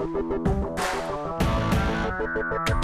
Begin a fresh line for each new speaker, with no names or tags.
Thank you.